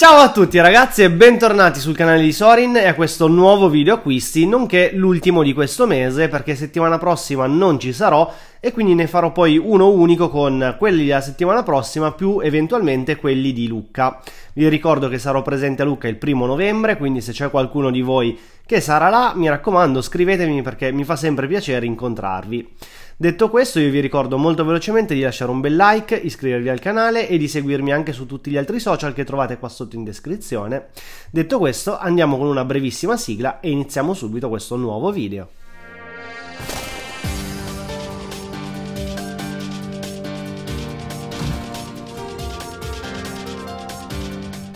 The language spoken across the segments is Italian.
Ciao a tutti ragazzi e bentornati sul canale di Sorin e a questo nuovo video acquisti, nonché l'ultimo di questo mese perché settimana prossima non ci sarò e quindi ne farò poi uno unico con quelli della settimana prossima più eventualmente quelli di Lucca. Vi ricordo che sarò presente a Lucca il primo novembre, quindi se c'è qualcuno di voi che sarà là, mi raccomando scrivetemi perché mi fa sempre piacere incontrarvi. Detto questo, io vi ricordo molto velocemente di lasciare un bel like, iscrivervi al canale e di seguirmi anche su tutti gli altri social che trovate qua sotto in descrizione. Detto questo, andiamo con una brevissima sigla e iniziamo subito questo nuovo video.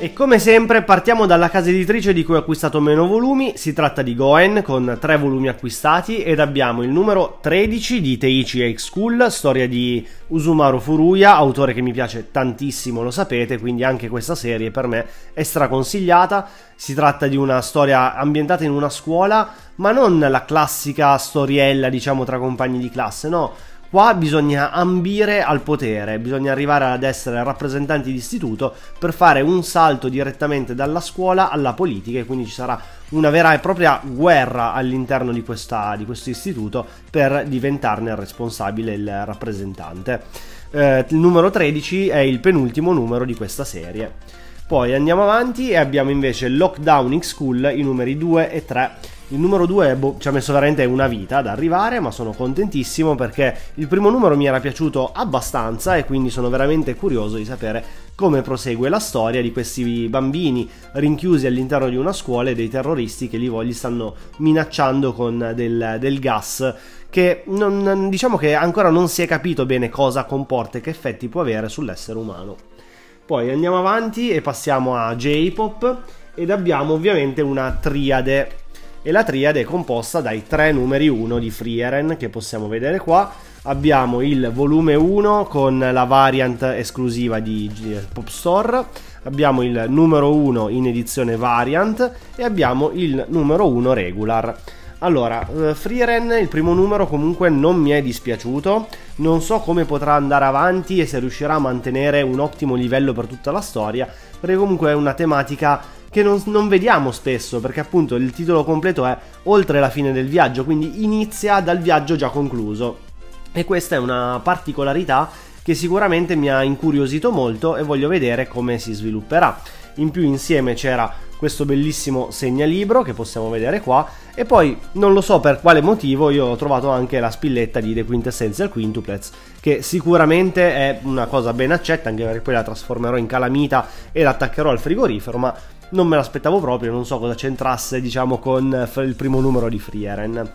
E come sempre partiamo dalla casa editrice di cui ho acquistato meno volumi, si tratta di Goen con tre volumi acquistati ed abbiamo il numero 13 di Teichi High School, storia di Usumaru Furuya, autore che mi piace tantissimo, lo sapete, quindi anche questa serie per me è straconsigliata. Si tratta di una storia ambientata in una scuola, ma non la classica storiella, diciamo, tra compagni di classe, no Qua bisogna ambire al potere, bisogna arrivare ad essere rappresentanti di istituto per fare un salto direttamente dalla scuola alla politica e quindi ci sarà una vera e propria guerra all'interno di, questa, di questo istituto per diventarne il responsabile, il rappresentante. Eh, il numero 13 è il penultimo numero di questa serie. Poi andiamo avanti e abbiamo invece Lockdown X School, i numeri 2 e 3 il numero 2 boh, ci ha messo veramente una vita ad arrivare, ma sono contentissimo perché il primo numero mi era piaciuto abbastanza e quindi sono veramente curioso di sapere come prosegue la storia di questi bambini rinchiusi all'interno di una scuola e dei terroristi che li, li stanno minacciando con del, del gas che non, diciamo che ancora non si è capito bene cosa comporta e che effetti può avere sull'essere umano. Poi andiamo avanti e passiamo a J-Pop ed abbiamo ovviamente una triade e la triade è composta dai tre numeri 1 di Frieren che possiamo vedere qua. Abbiamo il volume 1 con la variant esclusiva di Pop Store, abbiamo il numero 1 in edizione variant e abbiamo il numero 1 regular. Allora, eh, Freeren, il primo numero comunque non mi è dispiaciuto, non so come potrà andare avanti e se riuscirà a mantenere un ottimo livello per tutta la storia, perché comunque è una tematica che non, non, vediamo spesso, perché appunto il titolo completo è Oltre la fine del viaggio, quindi inizia dal viaggio già concluso. E questa è una particolarità che sicuramente mi ha incuriosito molto e voglio vedere come si svilupperà. In più insieme c'era questo bellissimo segnalibro che possiamo vedere qua e poi non lo so per quale motivo io ho trovato anche la spilletta di The Quintessential Quintuplets che sicuramente è una cosa ben accetta anche perché poi la trasformerò in calamita e l'attaccherò al frigorifero ma non me l'aspettavo proprio, non so cosa c'entrasse diciamo con eh, il primo numero di Frieren.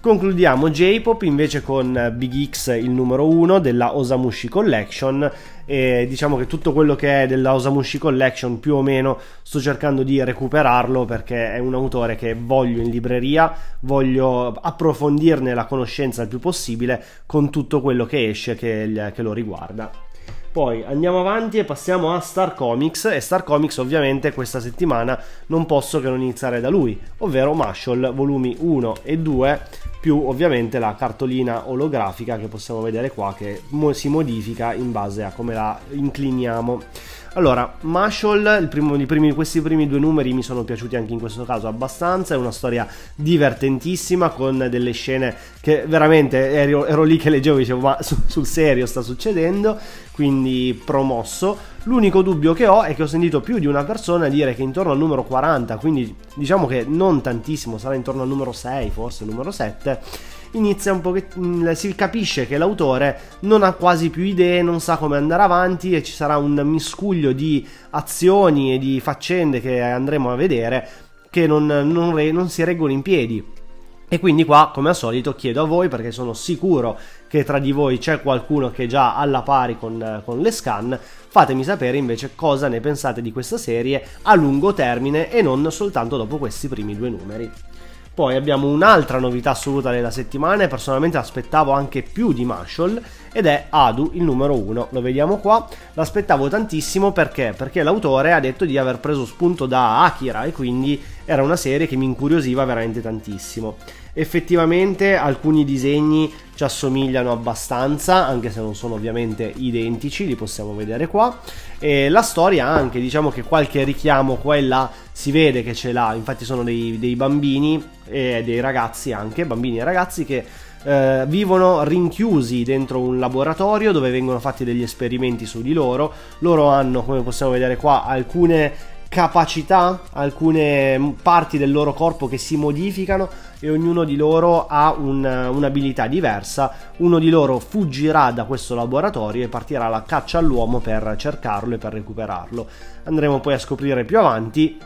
Concludiamo J-Pop invece con Big X, il numero 1 della Osamushi Collection. E diciamo che tutto quello che è della Osamushi Collection più o meno sto cercando di recuperarlo perché è un autore che voglio in libreria, voglio approfondirne la conoscenza il più possibile con tutto quello che esce che, che lo riguarda. Poi andiamo avanti e passiamo a Star Comics. E Star Comics ovviamente questa settimana non posso che non iniziare da lui, ovvero Marshall volumi 1 e 2 più ovviamente la cartolina olografica che possiamo vedere qua che si modifica in base a come la incliniamo. Allora, Marshall, primo, questi primi due numeri mi sono piaciuti anche in questo caso abbastanza, è una storia divertentissima con delle scene che veramente ero, ero lì che leggevo e dicevo ma su, sul serio sta succedendo, quindi promosso. L'unico dubbio che ho è che ho sentito più di una persona dire che intorno al numero 40, quindi diciamo che non tantissimo, sarà intorno al numero 6, forse numero 7 inizia un pochettino, mm, si capisce che l'autore non ha quasi più idee, non sa come andare avanti e ci sarà un miscuglio di azioni e di faccende che andremo a vedere che non, non, non si reggono in piedi. E quindi qua, come al solito, chiedo a voi, perché sono sicuro che tra di voi c'è qualcuno che è già alla pari con, con, le scan, fatemi sapere invece cosa ne pensate di questa serie a lungo termine e non soltanto dopo questi primi due numeri. Poi abbiamo un'altra novità assoluta della settimana e personalmente aspettavo anche più di Marshall ed è Adu, il numero 1. Lo vediamo qua, l'aspettavo tantissimo perché? Perché l'autore ha detto di aver preso spunto da Akira e quindi era una serie che mi incuriosiva veramente tantissimo. effettivamente alcuni disegni ci assomigliano abbastanza, anche se non sono ovviamente identici, li possiamo vedere qua. E la storia anche, diciamo che qualche richiamo qua e là si vede che ce l'ha, infatti sono dei, dei bambini e dei ragazzi anche, bambini e ragazzi che eh, vivono rinchiusi dentro un laboratorio dove vengono fatti degli esperimenti su di loro. Loro hanno, come possiamo vedere qua, alcune capacità, alcune parti del loro corpo che si modificano e ognuno di loro ha un, un'abilità diversa. Uno di loro fuggirà da questo laboratorio e partirà alla caccia all'uomo per cercarlo e per recuperarlo. Andremo poi a scoprire più avanti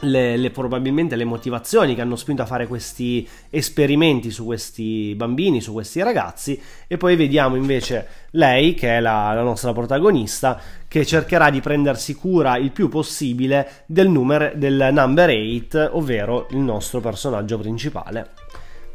le, le, probabilmente le motivazioni che hanno spinto a fare questi esperimenti su questi bambini, su questi ragazzi. E poi vediamo invece lei che è la, la nostra protagonista che cercherà di prendersi cura il più possibile del, numero, del number 8 ovvero il nostro personaggio principale.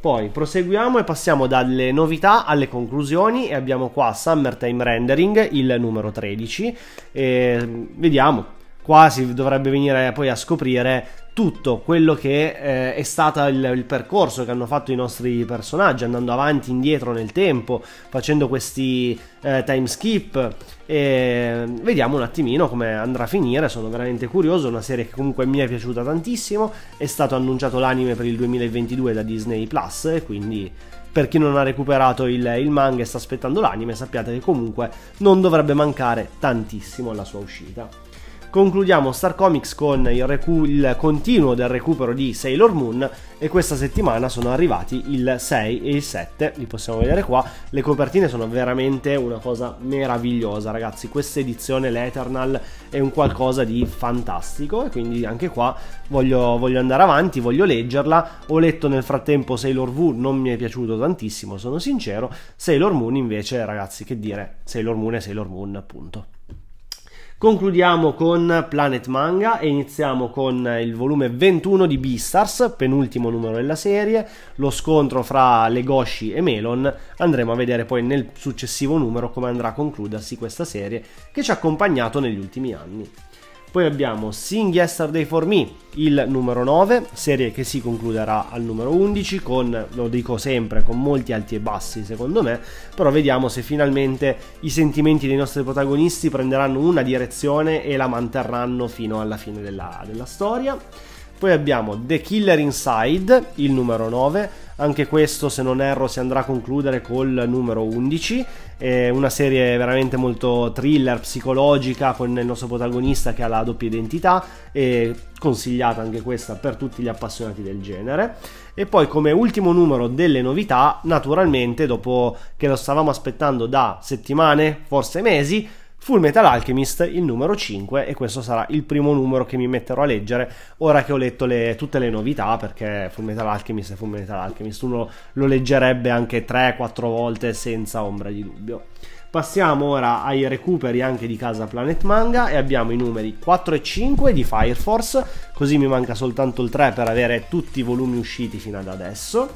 Poi proseguiamo e passiamo dalle novità alle conclusioni. E abbiamo qua Summertime Rendering, il numero 13 e vediamo qua si dovrebbe venire poi a scoprire tutto quello che eh, è stato il, il, percorso che hanno fatto i nostri personaggi, andando avanti, indietro nel tempo, facendo questi eh, time skip. E vediamo un attimino come andrà a finire. Sono veramente curioso. Una serie che comunque mi è piaciuta tantissimo. È stato annunciato l'anime per il 2022 da Disney Plus. E quindi per chi non ha recuperato il, il, manga e sta aspettando l'anime, sappiate che comunque non dovrebbe mancare tantissimo alla sua uscita. Concludiamo Star Comics con il, recu- il, continuo del recupero di Sailor Moon e questa settimana sono arrivati il 6 e il 7, li possiamo vedere qua. Le copertine sono veramente una cosa meravigliosa, ragazzi. Questa edizione, l'Eternal, è un qualcosa di fantastico e quindi anche qua voglio, voglio andare avanti, voglio leggerla. Ho letto nel frattempo Sailor V, non mi è piaciuto tantissimo, sono sincero. Sailor Moon invece, ragazzi, che dire, Sailor Moon è Sailor Moon, appunto. Concludiamo con Planet Manga e iniziamo con il volume 21 di Beastars, penultimo numero della serie, lo scontro fra Legoshi e Melon. Andremo a vedere poi nel successivo numero come andrà a concludersi questa serie che ci ha accompagnato negli ultimi anni. Poi abbiamo Sing Yesterday for Me, il numero 9, serie che si concluderà al numero 11 con, lo dico sempre, con molti alti e bassi secondo me, però vediamo se finalmente i sentimenti dei nostri protagonisti prenderanno una direzione e la manterranno fino alla fine della, della storia. Poi abbiamo The Killer Inside, il numero 9, anche questo se non erro si andrà a concludere col numero 11, è una serie veramente molto thriller, psicologica con il nostro protagonista che ha la doppia identità. E consigliata anche questa per tutti gli appassionati del genere. E poi come ultimo numero delle novità, naturalmente dopo che lo stavamo aspettando da settimane, forse mesi, Full Metal Alchemist, il numero 5, e questo sarà il primo numero che mi metterò a leggere ora che ho letto le, tutte le novità, perché Full Metal Alchemist è Full Metal Alchemist, uno lo leggerebbe anche 3-4 volte senza ombra di dubbio. Passiamo ora ai recuperi anche di casa Planet Manga e abbiamo i numeri 4 e 5 di Fire Force, così mi manca soltanto il 3 per avere tutti i volumi usciti fino ad adesso.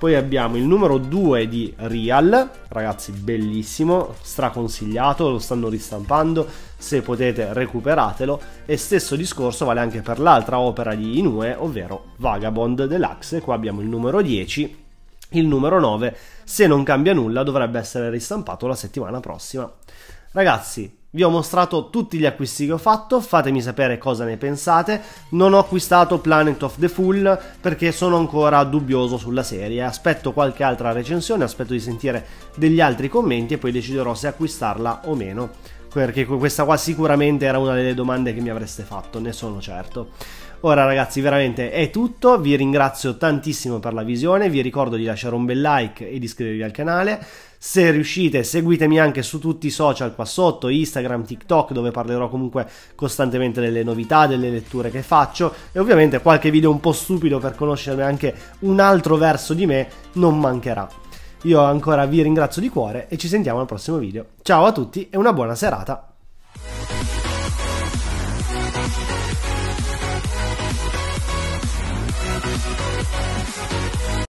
Poi abbiamo il numero 2 di Real, ragazzi bellissimo, straconsigliato, lo stanno ristampando, se potete recuperatelo e stesso discorso vale anche per l'altra opera di Inoue, ovvero Vagabond Deluxe, qua abbiamo il numero 10 il numero 9, se non cambia nulla, dovrebbe essere ristampato la settimana prossima. Ragazzi, vi ho mostrato tutti gli acquisti che ho fatto, fatemi sapere cosa ne pensate. Non ho acquistato Planet of the Fool perché sono ancora dubbioso sulla serie. Aspetto qualche altra recensione, aspetto di sentire degli altri commenti e poi deciderò se acquistarla o meno. Perché questa qua sicuramente era una delle domande che mi avreste fatto, ne sono certo. Ora ragazzi veramente è tutto, vi ringrazio tantissimo per la visione, vi ricordo di lasciare un bel like e di iscrivervi al canale. Se riuscite seguitemi anche su tutti i social qua sotto, Instagram, TikTok dove parlerò comunque costantemente delle novità, delle letture che faccio e ovviamente qualche video un po' stupido per conoscere anche un altro verso di me non mancherà. Io ancora vi ringrazio di cuore e ci sentiamo al prossimo video. Ciao a tutti e una buona serata!